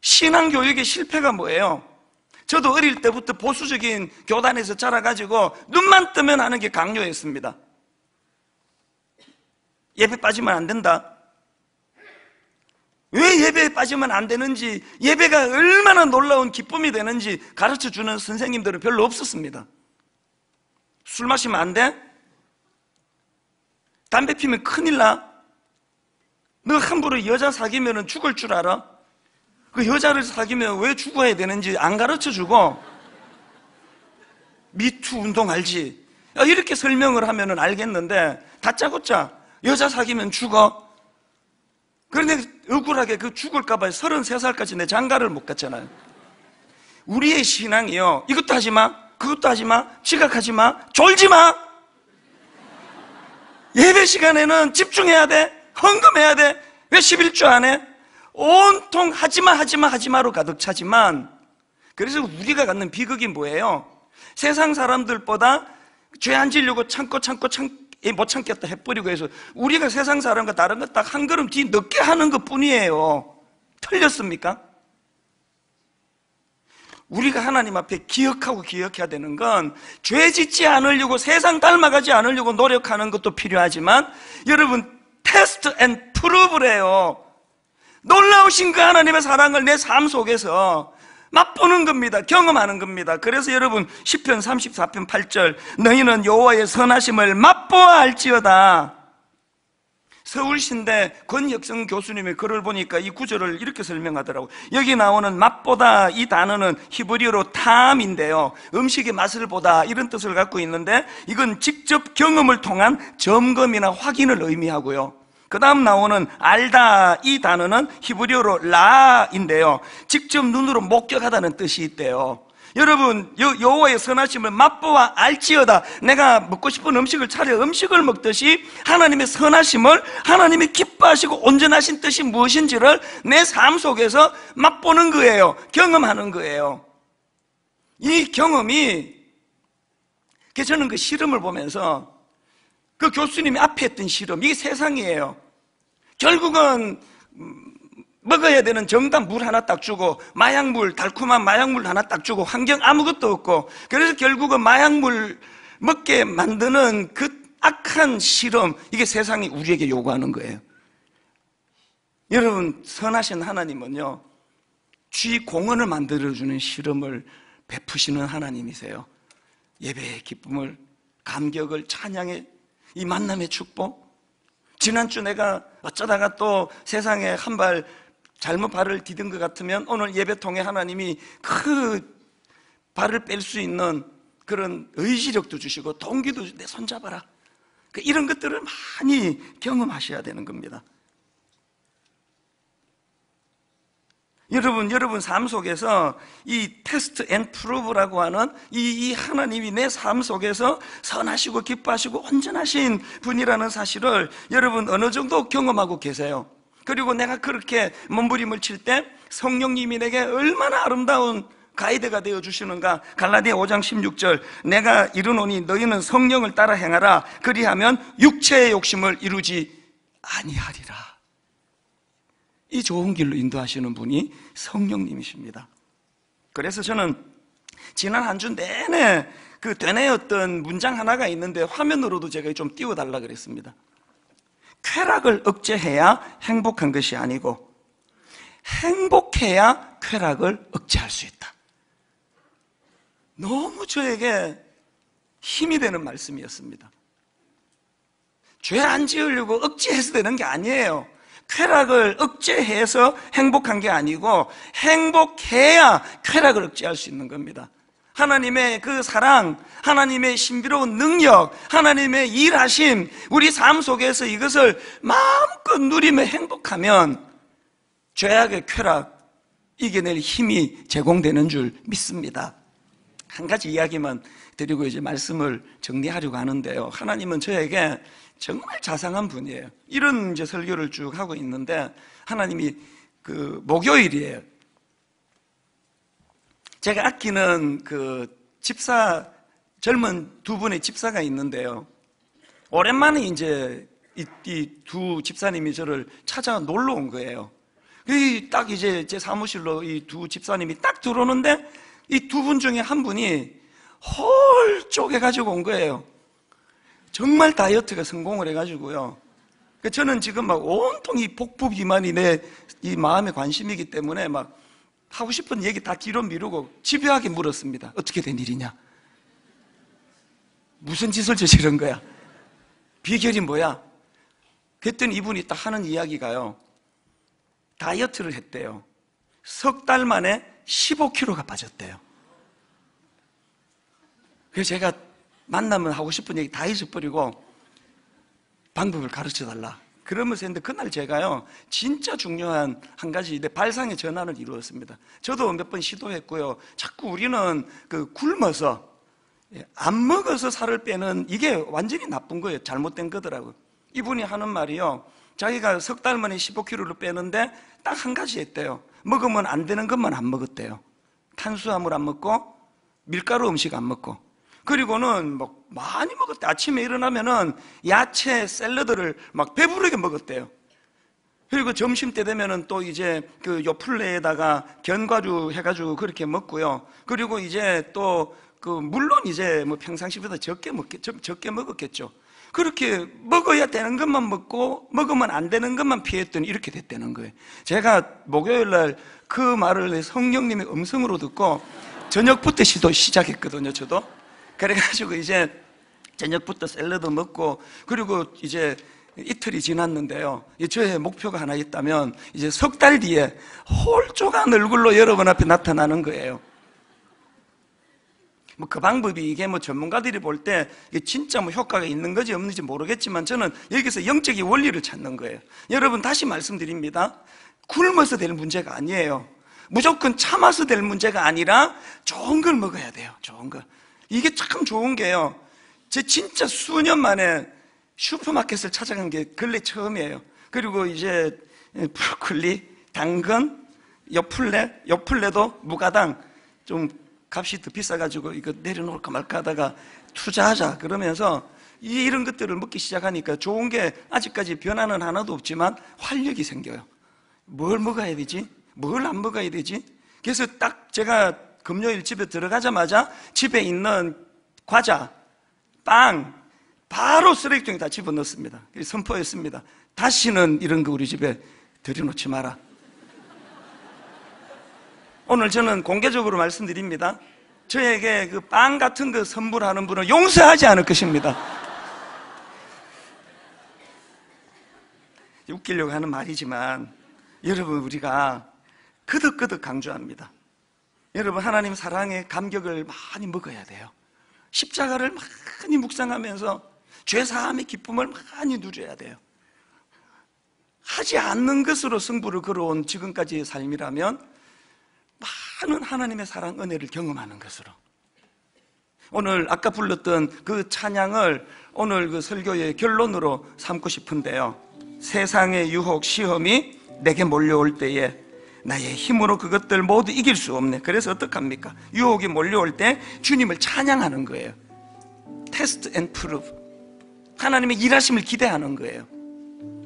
Speaker 1: 신앙교육의 실패가 뭐예요? 저도 어릴 때부터 보수적인 교단에서 자라가지고 눈만 뜨면 하는 게 강요였습니다. 예배 빠지면 안 된다. 왜 예배에 빠지면 안 되는지, 예배가 얼마나 놀라운 기쁨이 되는지 가르쳐 주는 선생님들은 별로 없었습니다. 술 마시면 안 돼? 담배 피면 큰일 나? 너 함부로 여자 사귀면 죽을 줄 알아? 그 여자를 사귀면 왜 죽어야 되는지 안 가르쳐 주고, 미투 운동 알지? 이렇게 설명을 하면 알겠는데, 다짜고짜 여자 사귀면 죽어. 그런데 억울하게 그 죽을까봐 33살까지 내 장가를 못 갔잖아요. 우리의 신앙이요. 이것도 하지 마. 그것도 하지 마. 지각하지 마. 졸지 마. 예배 시간에는 집중해야 돼. 헌금해야 돼. 왜 11조 안 해? 온통 하지마, 하지마, 하지마로 가득 차지만 그래서 우리가 갖는 비극이 뭐예요? 세상 사람들보다 죄 안 지려고 참고 참고 참, 못 참겠다 해버리고 해서 우리가 세상 사람과 다른 것 딱 한 걸음 뒤 늦게 하는 것 뿐이에요. 틀렸습니까? 우리가 하나님 앞에 기억하고 기억해야 되는 건 죄 짓지 않으려고 세상 닮아가지 않으려고 노력하는 것도 필요하지만 여러분 test and prove래요. 놀라우신 그 하나님의 사랑을 내 삶 속에서 맛보는 겁니다. 경험하는 겁니다. 그래서 여러분 시편 34편 8절 너희는 여호와의 선하심을 맛보아 알지어다. 서울신대 권혁승 교수님의 글을 보니까 이 구절을 이렇게 설명하더라고. 여기 나오는 맛보다 이 단어는 히브리어로 טעם인데요. 음식의 맛을 보다 이런 뜻을 갖고 있는데 이건 직접 경험을 통한 점검이나 확인을 의미하고요. 그 다음 나오는 알다 이 단어는 히브리어로 라인데요. 직접 눈으로 목격하다는 뜻이 있대요. 여러분 여호와의 선하심을 맛보아 알지어다 내가 먹고 싶은 음식을 차려 음식을 먹듯이 하나님의 선하심을 하나님이 기뻐하시고 온전하신 뜻이 무엇인지를 내 삶 속에서 맛보는 거예요 경험하는 거예요 이 경험이 저는 그 실험을 보면서 그 교수님이 앞에 했던 실험, 이게 세상이에요. 결국은 먹어야 되는 정답 물 하나 딱 주고 마약물, 달콤한 마약물 하나 딱 주고 환경 아무것도 없고 그래서 결국은 마약물 먹게 만드는 그 악한 실험, 이게 세상이 우리에게 요구하는 거예요. 여러분, 선하신 하나님은요, 쥐 공원을 만들어주는 실험을 베푸시는 하나님이세요. 예배의 기쁨을, 감격을, 찬양의 이 만남의 축복. 지난주 내가 어쩌다가 또 세상에 한 발 잘못 발을 디딘 것 같으면 오늘 예배 통해 하나님이 그 발을 뺄 수 있는 그런 의지력도 주시고 동기도 내 손 잡아라. 그 이런 것들을 많이 경험하셔야 되는 겁니다. 여러분, 여러분 삶 속에서 이 test and prove라고 하는 이, 이 하나님이 내 삶 속에서 선하시고 기뻐하시고 온전하신 분이라는 사실을 여러분 어느 정도 경험하고 계세요. 그리고 내가 그렇게 몸부림을 칠 때 성령님이 내게 얼마나 아름다운 가이드가 되어 주시는가? 갈라디아 5장 16절. 내가 이르노니 너희는 성령을 따라 행하라. 그리하면 육체의 욕심을 이루지 아니하리라. 이 좋은 길로 인도하시는 분이 성령님이십니다. 그래서 저는 지난 한 주 내내 그 되뇌었던 문장 하나가 있는데 화면으로도 제가 좀 띄워달라 그랬습니다. 쾌락을 억제해야 행복한 것이 아니고 행복해야 쾌락을 억제할 수 있다. 너무 저에게 힘이 되는 말씀이었습니다. 죄 안 지으려고 억제해서 되는 게 아니에요. 쾌락을 억제해서 행복한 게 아니고 행복해야 쾌락을 억제할 수 있는 겁니다. 하나님의 그 사랑, 하나님의 신비로운 능력, 하나님의 일하심, 우리 삶 속에서 이것을 마음껏 누리며 행복하면 죄악의 쾌락 이겨낼 힘이 제공되는 줄 믿습니다. 한 가지 이야기만 드리고 이제 말씀을 정리하려고 하는데요. 하나님은 저에게 정말 자상한 분이에요. 이런 이제 설교를 쭉 하고 있는데 하나님이 그 목요일이에요. 제가 아끼는 그 집사 젊은 두 분의 집사가 있는데요. 오랜만에 이제 이두 집사님이 저를 찾아 놀러 온 거예요. 딱 이제 제 사무실로 이 두 집사님이 딱 들어오는데 이 두 분 중에 한 분이 홀 쪼개가지고 온 거예요. 정말 다이어트가 성공을 해가지고요. 그러니까 저는 지금 막 온통 이 복부 비만이 내 이 마음의 관심이기 때문에 막 하고 싶은 얘기 다 뒤로 미루고 집요하게 물었습니다. 어떻게 된 일이냐? 무슨 짓을 저지른 거야? 비결이 뭐야? 그랬더니 이분이 딱 하는 이야기가요. 다이어트를 했대요. 석 달 만에 15kg가 빠졌대요. 그래서 제가 만나면 하고 싶은 얘기 다 잊어버리고 방법을 가르쳐 달라. 그러면서 했는데 그날 제가요, 진짜 중요한 한 가지 내 발상의 전환을 이루었습니다. 저도 몇 번 시도했고요. 자꾸 우리는 그 굶어서, 예, 안 먹어서 살을 빼는 이게 완전히 나쁜 거예요. 잘못된 거더라고요. 이분이 하는 말이요. 자기가 석 달 만에 15kg를 빼는데 딱 한 가지 했대요. 먹으면 안 되는 것만 안 먹었대요. 탄수화물 안 먹고, 밀가루 음식 안 먹고, 그리고는 막 많이 먹었대. 아침에 일어나면은 야채, 샐러드를 막 배부르게 먹었대요. 그리고 점심 때 되면은 또 이제 그 요플레에다가 견과류 해가지고 그렇게 먹고요. 그리고 이제 또 그 물론 이제 뭐 평상시보다 적게 먹겠 적게 먹었겠죠. 그렇게 먹어야 되는 것만 먹고 먹으면 안 되는 것만 피했더니 이렇게 됐다는 거예요. 제가 목요일 날 그 말을 성령님의 음성으로 듣고 저녁부터 시도 시작했거든요. 저도. 그래가지고 이제 저녁부터 샐러드 먹고 그리고 이제 이틀이 지났는데요. 저의 목표가 하나 있다면 이제 석 달 뒤에 홀쭉한 얼굴로 여러분 앞에 나타나는 거예요. 뭐 그 방법이 이게 뭐 전문가들이 볼 때 진짜 뭐 효과가 있는 건지 없는지 모르겠지만 저는 여기서 영적인 원리를 찾는 거예요. 여러분 다시 말씀드립니다. 굶어서 될 문제가 아니에요. 무조건 참아서 될 문제가 아니라 좋은 걸 먹어야 돼요. 좋은 거. 이게 참 좋은 게요. 제 진짜 수년 만에 슈퍼마켓을 찾아간 게 근래 처음이에요. 그리고 이제 브로콜리, 당근, 옆플레, 옆플레도 무가당 좀 값이 더 비싸가지고 이거 내려놓을까 말까 하다가 투자하자 그러면서 이런 것들을 먹기 시작하니까 좋은 게 아직까지 변화는 하나도 없지만 활력이 생겨요. 뭘 먹어야 되지? 뭘 안 먹어야 되지? 그래서 딱 제가 금요일 집에 들어가자마자 집에 있는 과자, 빵, 바로 쓰레기통에 다 집어넣습니다. 선포했습니다. 다시는 이런 거 우리 집에 들여놓지 마라. 오늘 저는 공개적으로 말씀드립니다. 저에게 그 빵 같은 거 선물하는 분은 용서하지 않을 것입니다. 웃기려고 하는 말이지만 여러분 우리가 그득그득 강조합니다. 여러분 하나님 사랑의 감격을 많이 먹어야 돼요. 십자가를 많이 묵상하면서 죄 사함의 기쁨을 많이 누려야 돼요. 하지 않는 것으로 승부를 걸어온 지금까지의 삶이라면 많은 하나님의 사랑 은혜를 경험하는 것으로 오늘 아까 불렀던 그 찬양을 오늘 그 설교의 결론으로 삼고 싶은데요. 세상의 유혹, 시험이 내게 몰려올 때에 나의 힘으로 그것들 모두 이길 수 없네. 그래서 어떡합니까? 유혹이 몰려올 때 주님을 찬양하는 거예요. test and prove. 하나님의 일하심을 기대하는 거예요.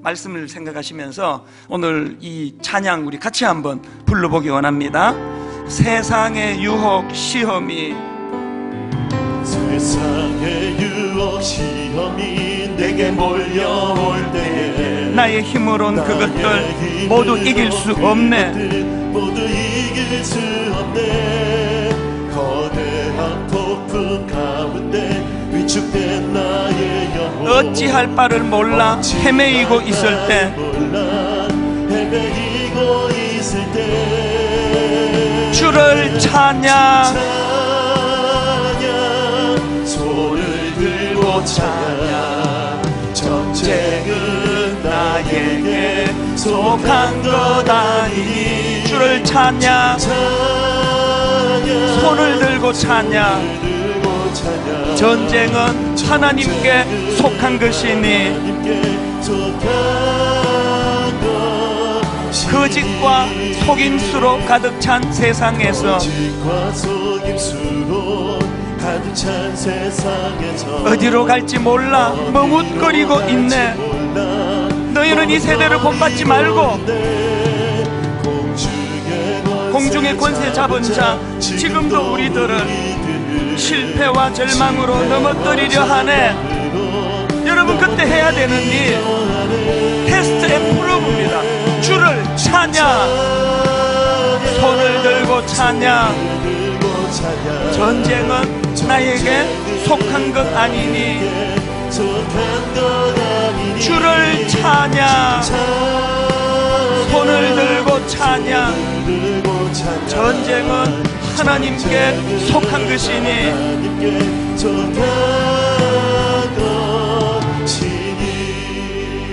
Speaker 1: 말씀을 생각하시면서 오늘 이 찬양 우리 같이 한번 불러보기 원합니다. 세상의 유혹, 시험이
Speaker 2: 세상의 유혹 시험이 내게 몰려올 때에
Speaker 1: 나의 힘으론 그것들 모두 이길 수 없네.
Speaker 2: 모두 이길 수 없네. 거대한 폭풍 가운데 위축된 나의 영혼.
Speaker 1: 어찌할 바를 몰라 헤매이고 있을 때.
Speaker 2: 헤매이고 있을 때.
Speaker 1: 주를 찬양
Speaker 2: 찬양 손을 들고 찬양 전쟁은 나에게
Speaker 1: 속한 것 아니니. 주를 찬양. 손을 들고 찬양 전쟁은 하나님께 속한 것이니.
Speaker 2: 하나님께 속한 것이니.
Speaker 1: 거짓과 속임수로 가득 찬 세상에서 어디로 갈지 몰라. 머뭇거리고 있네. 너희는 이 세대를 본받지 말고 공중의 권세 잡은 자 지금도 우리들을 실패와 절망으로 넘어뜨리려 하네. 여러분 그때 해야 되는 일 test and prove입니다. 주를 찬양 손을 들고 찬양 전쟁은 나에게 속한 것 아니니 주를 찬양. 손을 들고 찬양. 전쟁은 하나님께 속한 것이니.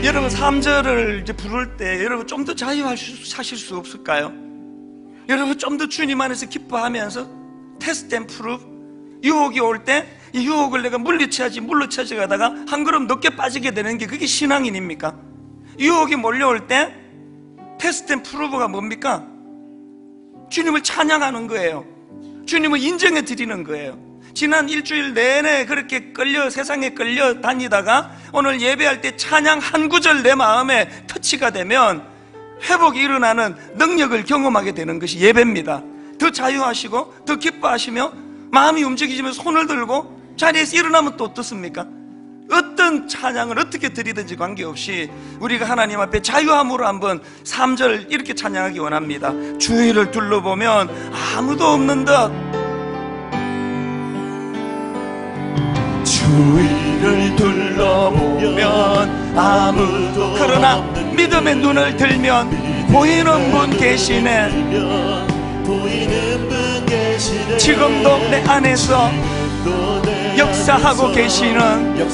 Speaker 1: 여러분 3절을 이제 부를 때 여러분 좀 더 자유하실 수 없을까요? 여러분 좀 더 주님 안에서 기뻐하면서 test and prove 유혹이 올 때 이 유혹을 내가 물리쳐야지 물리쳐야지 가다가 한 걸음 늦게 빠지게 되는 게 그게 신앙인입니까? 유혹이 몰려올 때 test and prove가 뭡니까? 주님을 찬양하는 거예요. 주님을 인정해 드리는 거예요. 지난 일주일 내내 그렇게 끌려 세상에 끌려 다니다가 오늘 예배할 때 찬양 한 구절 내 마음에 터치가 되면 회복이 일어나는 능력을 경험하게 되는 것이 예배입니다. 더 자유하시고 더 기뻐하시며 마음이 움직이시면 손을 들고 자리에서 일어나면 또 어떻습니까? 어떤 찬양을 어떻게 드리든지 관계없이 우리가 하나님 앞에 자유함으로 한번 3절 이렇게 찬양하기 원합니다. 주위를 둘러보면 아무도 없는 듯
Speaker 2: 주위를 둘러보면 아무도
Speaker 1: 그러나 믿음의 눈을 들면 보이는 분 계시네
Speaker 2: 면 보이는 분 계시네
Speaker 1: 지금도 내 안에서 역사하고 계시는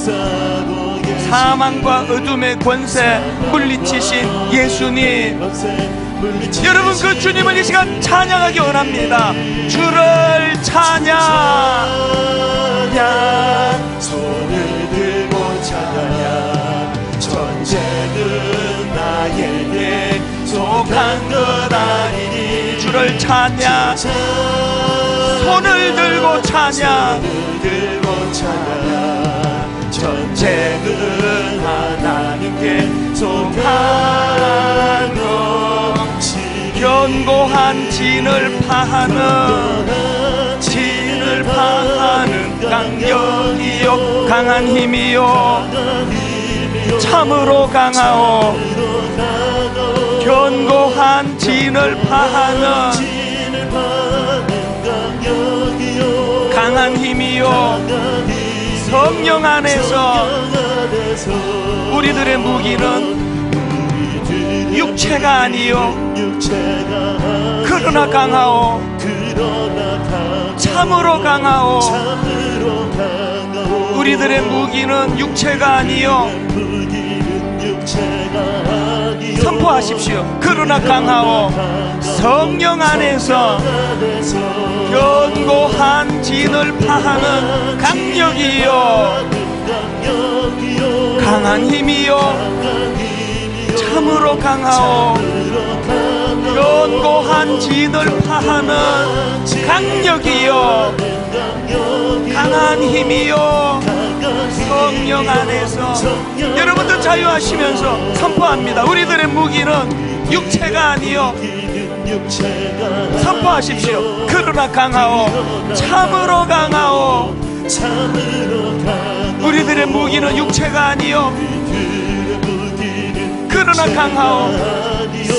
Speaker 1: 사망과 어둠의 권세 물리치신 예수님. 여러분 그 주님을 이 시간 찬양하기 원합니다. 주를 찬양.
Speaker 2: 찬양 손을 들고 찬양. 전쟁은 나에게 속한 것 아니니
Speaker 1: 주를 찬양 손을 들고 찬양
Speaker 2: 손을 들고 찬양 전쟁은 하나님께 속한 것이니
Speaker 1: 견고한 진을 파하는 진을 파하는 강력이요. 강한 힘이요. 참으로 강하오. 견고한 진을 파하는 강한 힘이요. 성령 안에서 우리들의 무기는 육체가 아니요. 그러나 강하오. 참으로 강하오. 우리들의 무기는 육체가 아니요 선포하십시오. 그러나 강하오 성령 안에서 견고한 진을 파하는 강력이요. 강한 힘이요. 참으로 강하오. 견고한 진을 파하는 강력이요. 강한 힘이요 성령 안에서 여러분들 자유하시면서 선포합니다. 우리들의 무기는 육체가 아니요. 선포하십시오. 그러나 강하오. 참으로 강하오. 우리들의 무기는 육체가 아니요. 그러나 강하오.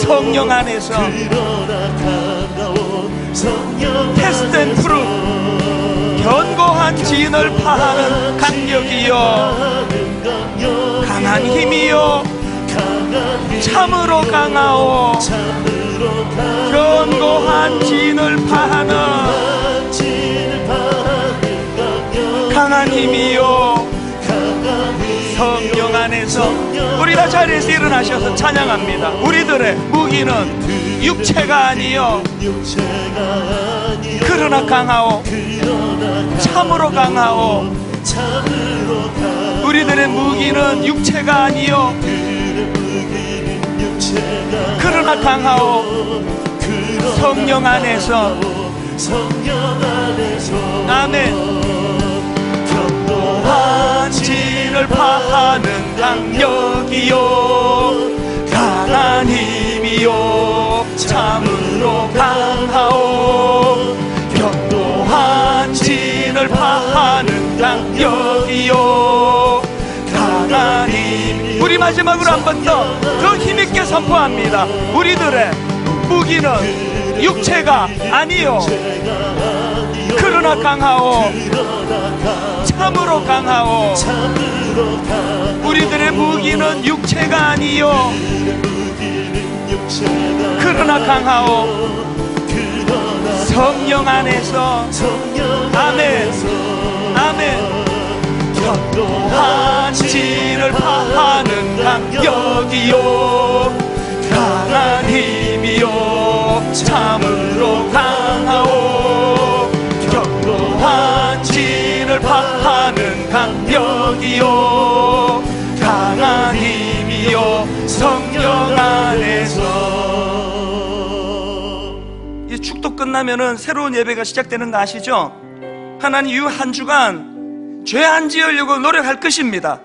Speaker 1: 성령 안에서 테스트 프루 견고한 진을 파하는 강력이요
Speaker 2: 하는 강력
Speaker 1: 강한 힘이요
Speaker 2: 강한 힘
Speaker 1: 참으로 강하오. 견고한 진을 파하는 강한 힘이요 성령 안에서 우리 다 자리에서 일어나셔서 찬양합니다. 우리들의 무기는 육체가 아니요. 그러나 강하오. 참으로 강하오. 우리들의 무기는 육체가 아니요. 그러나 강하오. 성령 안에서 아멘 진을 파하는 강력이요. 강한 힘이요. 참으로 강하오. 견고한 진을 파하는 강력이요. 강한 힘 우리 마지막으로 한 번 더 더 힘있게 선포합니다. 우리들의 무기는 육체가 아니요 그러나 강하오. 참으로 강하오. 우리들의 무기는 육체가 아니요. 그러나 강하오. 성령 안에서 아멘. 아멘. 진을 파하는 강력이요. 강한 힘이요. 참으로 강하오 강력이요 강한 힘이요 성령 안에서 이 축도 끝나면은 새로운 예배가 시작되는 거 아시죠? 하나님 이 한 주간 죄 안 지으려고 노력할 것입니다.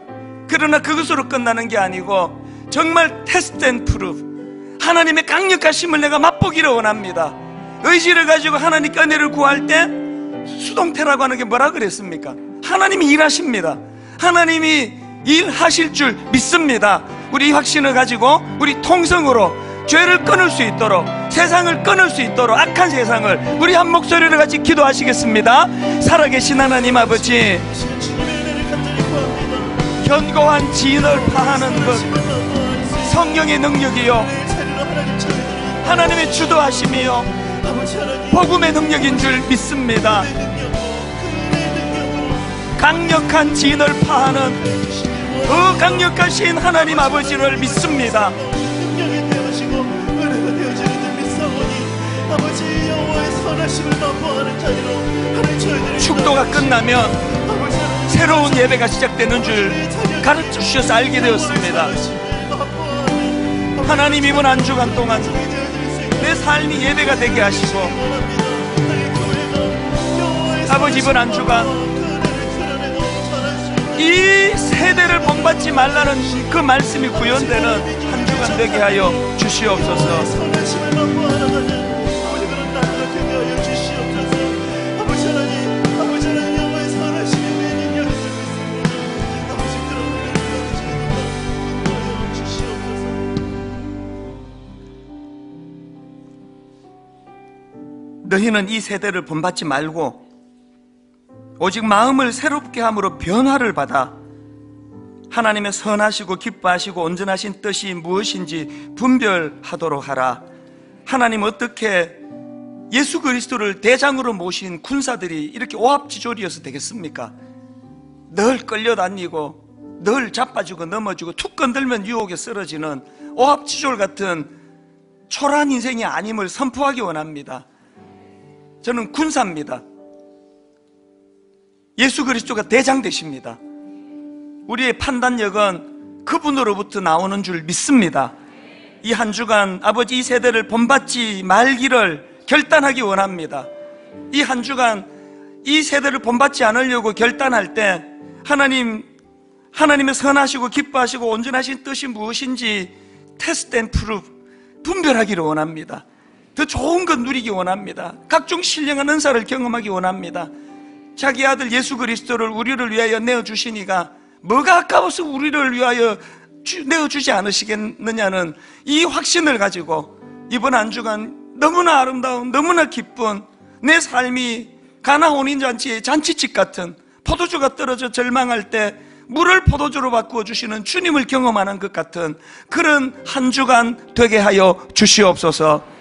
Speaker 1: 그러나 그것으로 끝나는 게 아니고 정말 test and prove 하나님의 강력하심을 내가 맛보기를 원합니다. 의지를 가지고 하나님께 은혜를 구할 때 수동태라고 하는 게 뭐라 그랬습니까? 하나님이 일하십니다. 하나님이 일하실 줄 믿습니다. 우리 이 확신을 가지고 우리 통성으로 죄를 끊을 수 있도록 세상을 끊을 수 있도록 악한 세상을 우리 한 목소리를 같이 기도하시겠습니다. 살아계신 하나님 아버지 견고한 진을 파하는 것 성령의 능력이요 하나님의 주도하심이요 복음의 능력인 줄 믿습니다. 강력한 진을 파하는 그 강력하신 하나님 아버지를 믿습니다. 축도가 끝나면 새로운 예배가 시작되는 줄 가르쳐 주셔서 알게 되었습니다. 하나님 이번 한 주간 동안 내 삶이 예배가 되게 하시고 아버지 이번 한 주간 이 세대를 본받지 말라는 그 말씀이 구현되는 한 주간 되게 하여 주시옵소서. 너희는 이 세대를 본받지 말고 오직 마음을 새롭게 함으로 변화를 받아 하나님의 선하시고 기뻐하시고 온전하신 뜻이 무엇인지 분별하도록 하라. 하나님 어떻게 예수 그리스도를 대장으로 모신 군사들이 이렇게 오합지졸이어서 되겠습니까? 늘 끌려다니고 늘 자빠지고 넘어지고 툭 건들면 유혹에 쓰러지는 오합지졸 같은 초라한 인생이 아님을 선포하기 원합니다. 저는 군사입니다. 예수 그리스도가 대장 되십니다. 우리의 판단력은 그분으로부터 나오는 줄 믿습니다. 이 한 주간 아버지 이 세대를 본받지 말기를 결단하기 원합니다. 이 한 주간 이 세대를 본받지 않으려고 결단할 때 하나님 하나님의 선하시고 기뻐하시고 온전하신 뜻이 무엇인지 test and prove 분별하기를 원합니다. 더 좋은 것 누리기 원합니다. 각종 신령한 은사를 경험하기 원합니다. 자기 아들 예수 그리스도를 우리를 위하여 내어 주시니가 뭐가 아까워서 우리를 위하여 주- 내어주지 않으시겠느냐는 이 확신을 가지고 이번 한 주간 너무나 아름다운 너무나 기쁜 내 삶이 가나 혼인잔치의 잔치집 같은 포도주가 떨어져 절망할 때 물을 포도주로 바꾸어 주시는 주님을 경험하는 것 같은 그런 한 주간 되게 하여 주시옵소서